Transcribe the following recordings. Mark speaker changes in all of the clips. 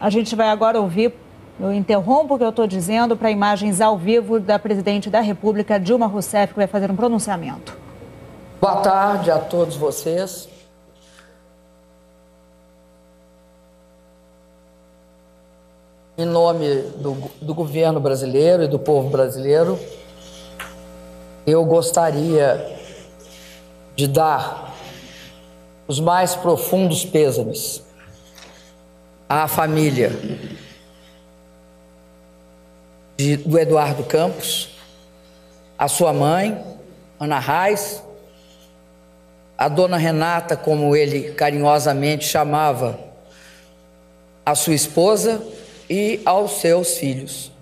Speaker 1: A gente vai agora ouvir, eu interrompo o que eu estou dizendo, para imagens ao vivo da presidente da República, Dilma Rousseff, que vai fazer um pronunciamento.
Speaker 2: Boa tarde a todos vocês. Em nome do, do governo brasileiro e do povo brasileiro, eu gostaria de dar os mais profundos pêsames à família de, do Eduardo Campos, a sua mãe, Ana Reis, a dona Renata, como ele carinhosamente chamava a sua esposa, e aos seus filhos.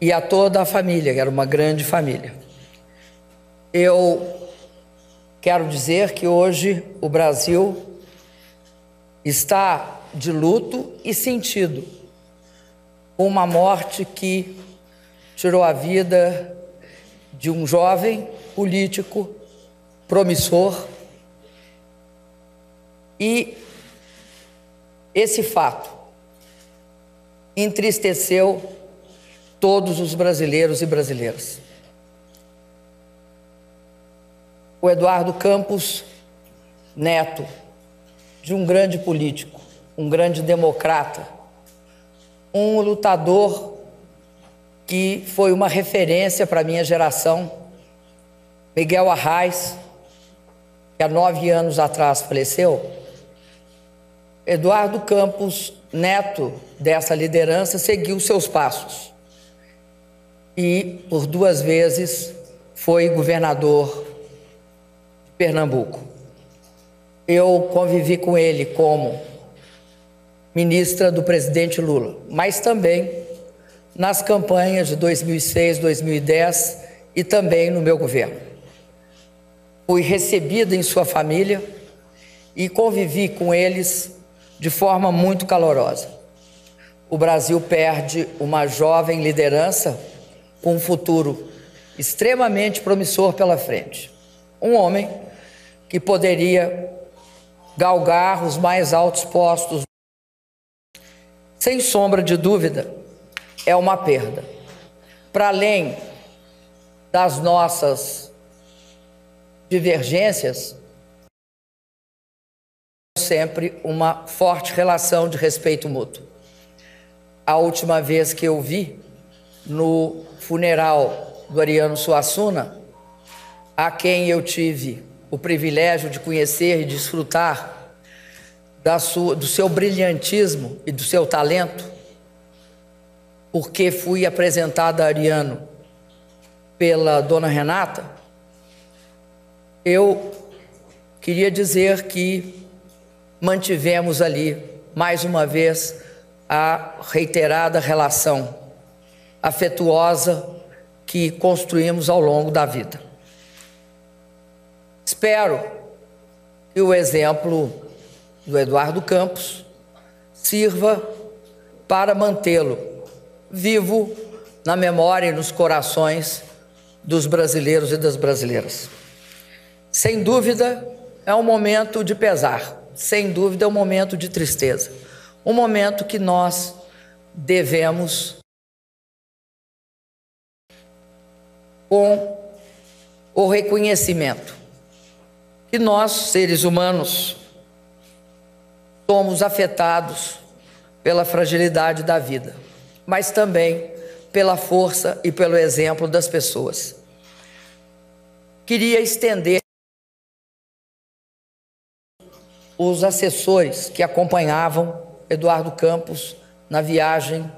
Speaker 2: E a toda a família, que era uma grande família. Eu quero dizer que hoje o Brasil está de luto e sentido uma morte que tirou a vida de um jovem político promissor. E esse fato entristeceu todos os brasileiros e brasileiras. O Eduardo Campos Neto, de um grande político, um grande democrata, um lutador que foi uma referência para a minha geração, Miguel Arraes, que há nove anos atrás faleceu, Eduardo Campos, neto dessa liderança, seguiu seus passos e, por duas vezes, foi governador de Pernambuco. Eu convivi com ele como ministra do presidente Lula, mas também nas campanhas de 2006, 2010 e também no meu governo. Fui recebida em sua família e convivi com eles de forma muito calorosa. O Brasil perde uma jovem liderança com um futuro extremamente promissor pela frente. Um homem que poderia galgar os mais altos postos sem sombra de dúvida, é uma perda. Para além das nossas divergências, sempre uma forte relação de respeito mútuo. A última vez que eu vi no funeral do Ariano Suassuna, a quem eu tive o privilégio de conhecer e desfrutar da sua, do seu brilhantismo e do seu talento, porque fui apresentada a Ariano pela dona Renata, eu queria dizer que mantivemos ali, mais uma vez, a reiterada relação afetuosa que construímos ao longo da vida. Espero que o exemplo do Eduardo Campos sirva para mantê-lo vivo na memória e nos corações dos brasileiros e das brasileiras. Sem dúvida, é um momento de pesar, sem dúvida, é um momento de tristeza, um momento que nós devemos, com o reconhecimento que nós, seres humanos, somos afetados pela fragilidade da vida, mas também pela força e pelo exemplo das pessoas. Queria estender os assessores que acompanhavam Eduardo Campos na viagem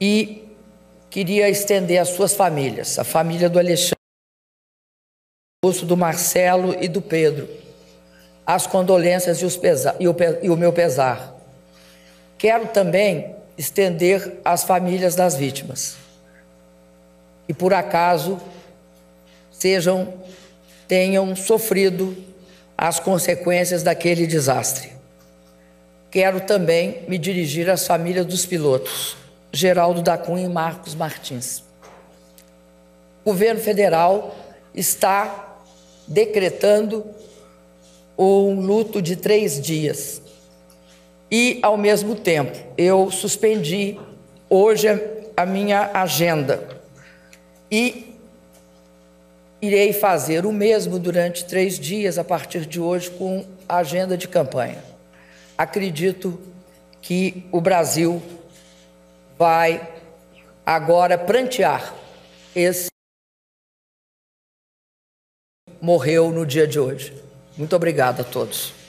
Speaker 2: e queria estender às suas famílias, a família do Alexandre, do Marcelo e do Pedro as condolências e, pesa e, o, e o meu pesar. Quero também estender às famílias das vítimas, que por acaso sejam tenham sofrido as consequências daquele desastre. Quero também me dirigir às famílias dos pilotos, Geraldo da Cunha e Marcos Martins. O governo federal está decretando um luto de três dias E, ao mesmo tempo, eu suspendi hoje a minha agenda e irei fazer o mesmo durante três dias a partir de hoje com a agenda de campanha. Acredito que o Brasil vai agora prantear esse morreu no dia de hoje. Muito obrigado a todos.